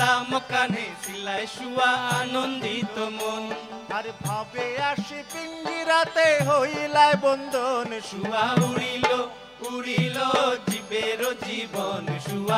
লাম কানে সিলাই শুয়া আনন্দিত মনে। মন। আরে ভাবে আসি পিঞ্জিরাতে হইলাই বন্ধন। শুয়া উড়িল উড়িল জীবের জীবন। শুয়া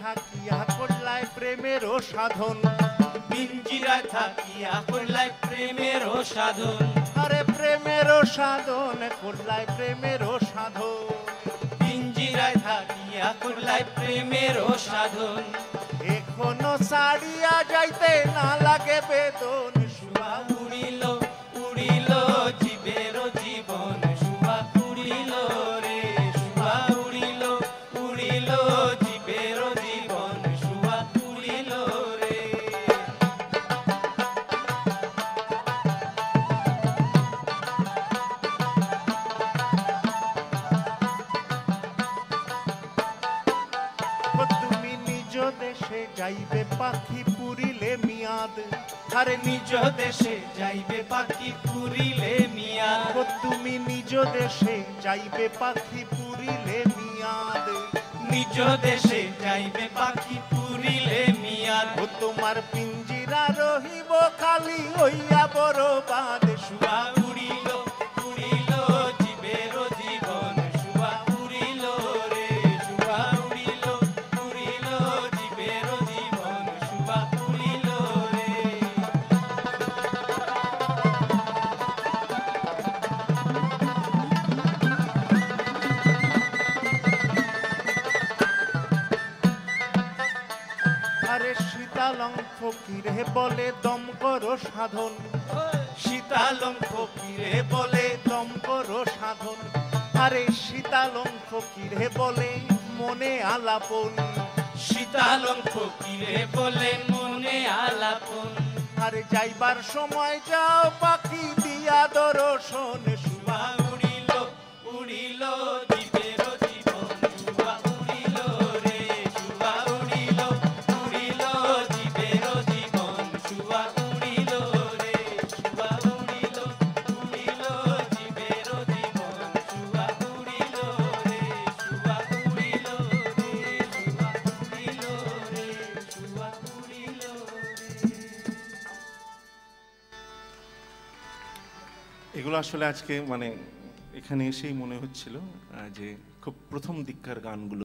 থাকিয়া করলাই ও সাধন। পিঞ্জিরা থাকিয়া করলাই প্রেমের ও সাধন। আরে প্রেমের ও সাধন করলাই ও সাধন। পিঞ্জিরায় থাকিয়া করলাই প্রেমের ও সাধন। এখনও সাড়িয়া যাইতে না লাগে বেদন। দেশে যাইবে পাখি পুরিলে মিয়াদ। আরে নিজ দেশে যাইবে পাখি পুরিলে মিয়াদ। তুমি নিজ দেশে যাইবে পাখি পুরিলে মিয়াদ। নিজ দেশে যাইবে পাখি পুরিলে মিয়া ও তোমার পিঞ্জিরা রহিব খালি হইয়া বড় বাদ শুয়া শীতালং ফকিরে বলে দম করো সাধন। শীতালং ফকিরে বলে দম করো সাধন। আরে শীতালং ফকিরে বলে মনে আলাপন। শীতালং ফকিরে বলে মনে আলাপন। আরে যাইবার সময় যাও পাখি দিয়া দর্শন। এগুলো আসলে আজকে মানে এখানে এসেই মনে হচ্ছিল যে খুব প্রথম দিককার গানগুলো।